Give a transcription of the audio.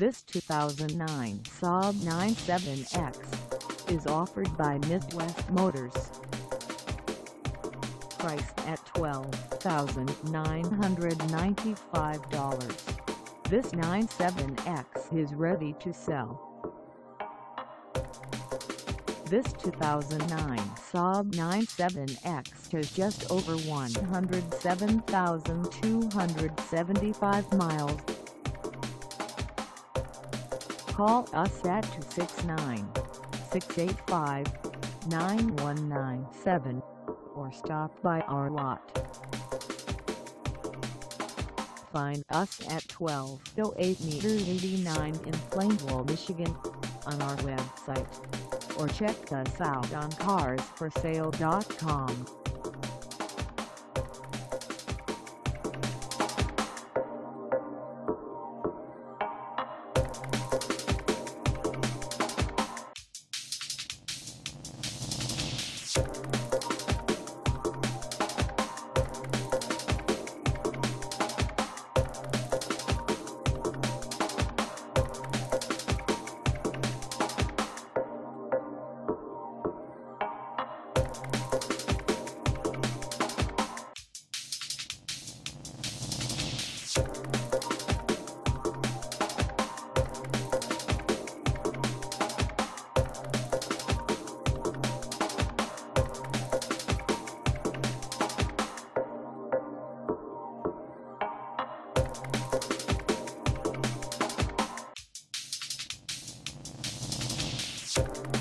This 2009 Saab 9-7X is offered by Midwest Motors. Priced at $12,995, this 9-7X is ready to sell. This 2009 Saab 9-7X has just over 107,275 miles. Call us at 269-685-9197 or stop by our lot. Find us at 1208 Meter 89 in Plainwell, Michigan on our website or check us out on carsforsale.com. Thank